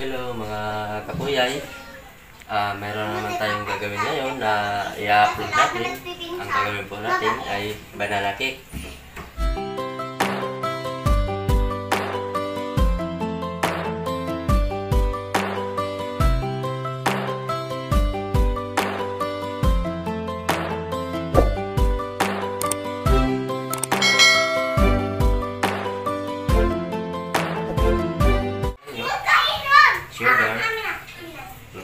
Hello mga kakuyay. Ah, meron naman tayong gagawin ngayon na i-upload natin. Ang gagawin po natin ay banana cake. Sugar,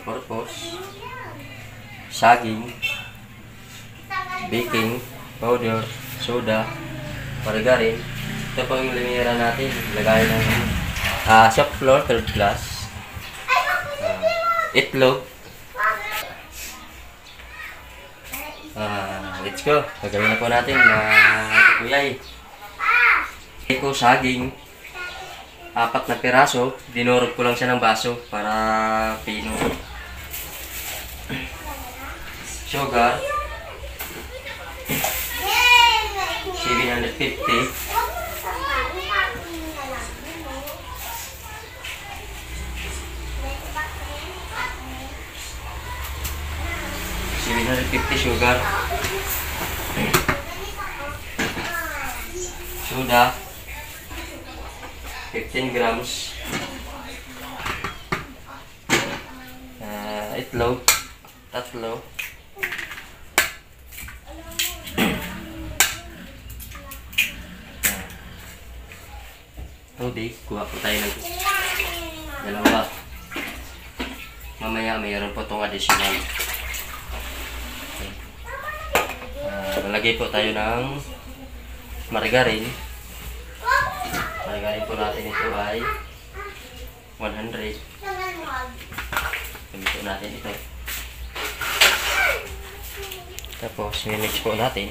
purpose, saging, baking, powder, soda, margarine. Ito po yung limira natin. Lagay ng ah soft flour, third glass, ah, itlog. Ah, let's go. Gagawin na po natin na kuyay. Ito saging, apat na piraso. Dinurog ko lang siya ng baso para pino. Sugar, 750. Seven hundred fifty sugar. Soda. 15 grams. Ah, itlog. Tatlo. Tubig. Kuha po tayo ng dalawa. Mamaya mayroon po itong additional. Okay. Ah, lalagay po tayo ng margarine. Margarine po natin ito ay 100. Gamit po natin ito. Tapos, minix po natin.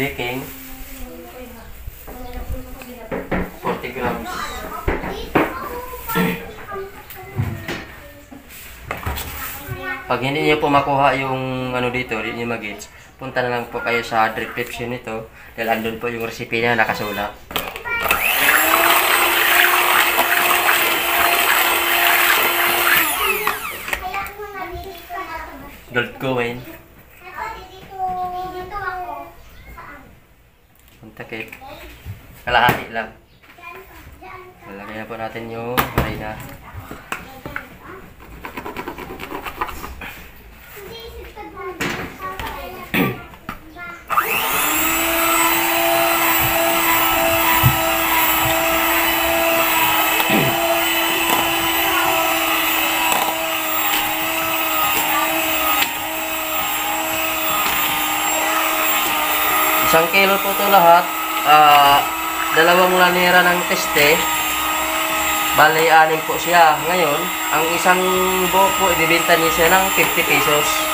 Baking. 40 grams. Pag hindi niyo po makuha yung ano dito, hindi niyo mag-gets, punta na lang po kayo sa description nito dahil andun po yung recipe niya nakasulat. Gold coin, cake. Kalahati lang. Lalagyan na po natin yung harina. Isang kilo po ito lahat. Ah, dalawang lanera ng teste. Bali, anim po siya. Ngayon, ang isang buo po, ibibenta niya siya ng 50 pesos.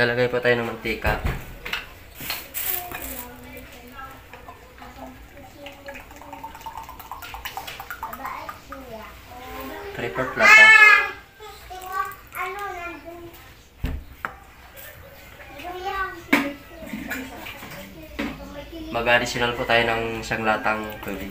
Lalagay po tayo ng mantika. Triple plata. Mag-additional po tayo ng isang latang tubig.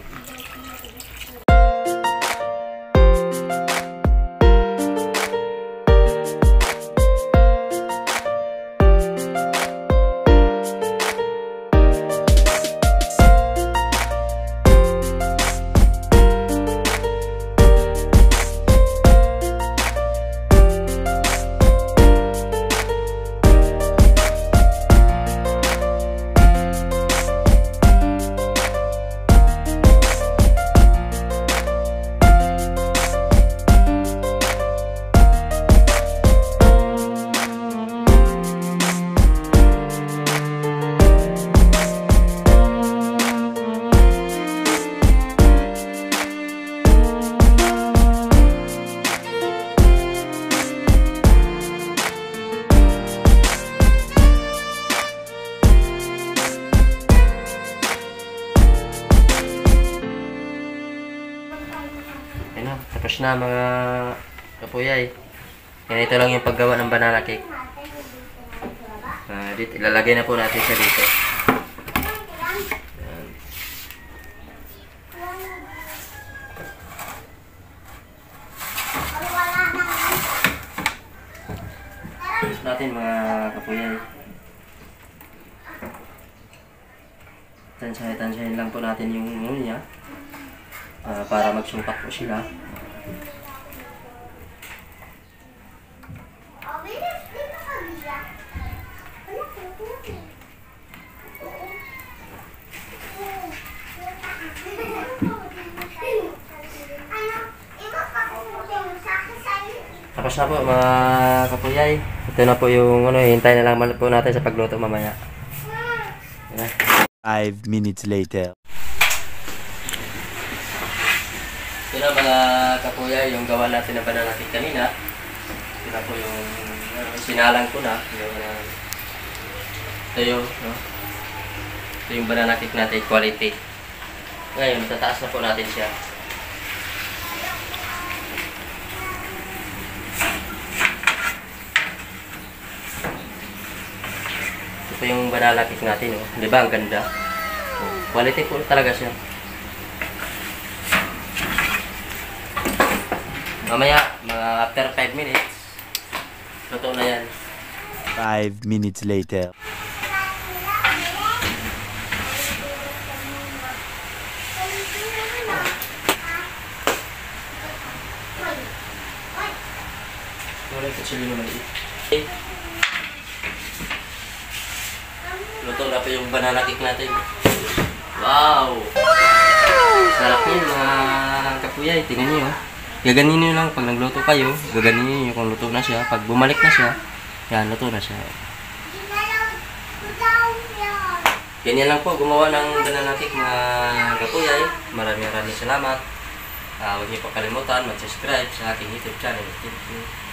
Tapos na mga kapuyay. Ganito lang yung paggawa ng banana cake. Ah, dito, ilalagay na po natin siya dito. Ayan. Tapos natin mga kapuyay. Tansyahin-tansyahin lang po natin yung ano niya. ah, para magsumpak po sila. Tapos na po mga kapuyay. Ito na po yung ano, hintay na lang po natin sa pagluto mamaya. Ayan. Five minutes later. Ito na mga kapuyay, yung gawa natin na banana cake kanina. Na po yung ano, sinalang ko na. Yung, uh, ito no? Ito yung banana cake natin, quality. Ngayon, tataas na po natin siya. Ito yung banana cake natin, oh. Di ba? Ang ganda. Quality po talaga siya. Mamaya, mga after 5 minutes, luto na yan. Five minutes later. Wala yung kutsili na maliit. Okay. Luto na po yung banana cake natin. Wow! Sarap yun mga kapuyay. Tingnan niyo. oh. Gaganin niyo lang pag nagluto kayo. Gaganin niyo kung luto na siya. Pag bumalik na siya, yan, luto na siya. Ganyan lang po gumawa ng banana cake mga kapuyay. Maraming maraming salamat. Ah, huwag niyo po kalimutan mag-subscribe sa aking YouTube channel. Thank you.